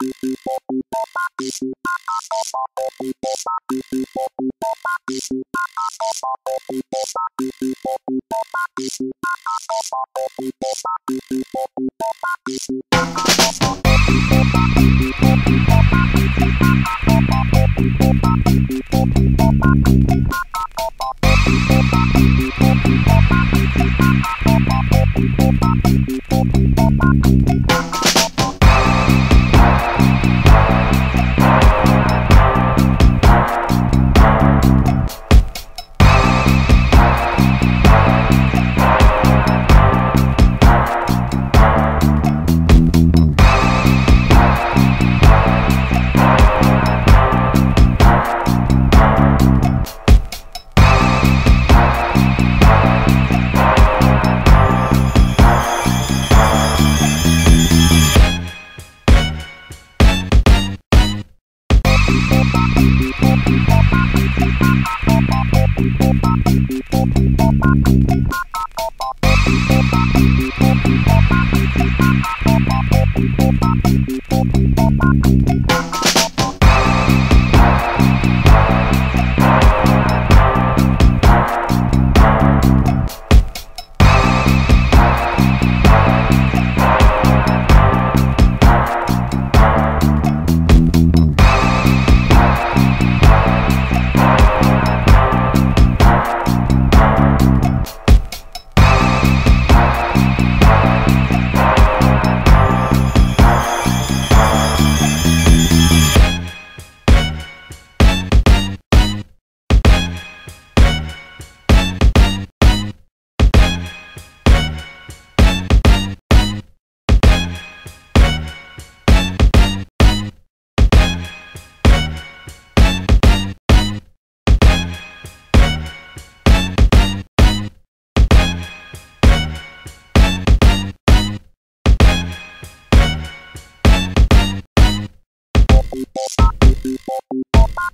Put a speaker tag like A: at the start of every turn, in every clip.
A: Bye.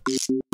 A: Down.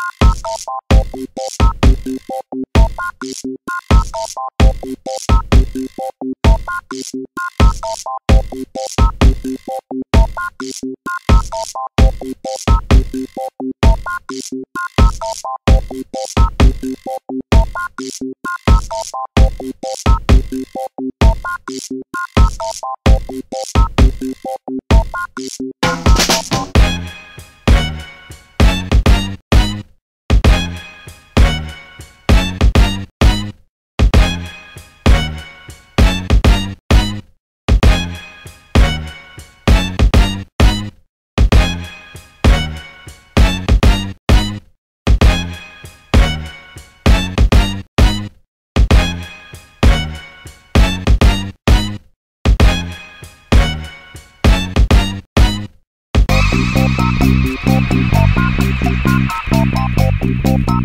A: Bye.